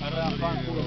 ragazzi.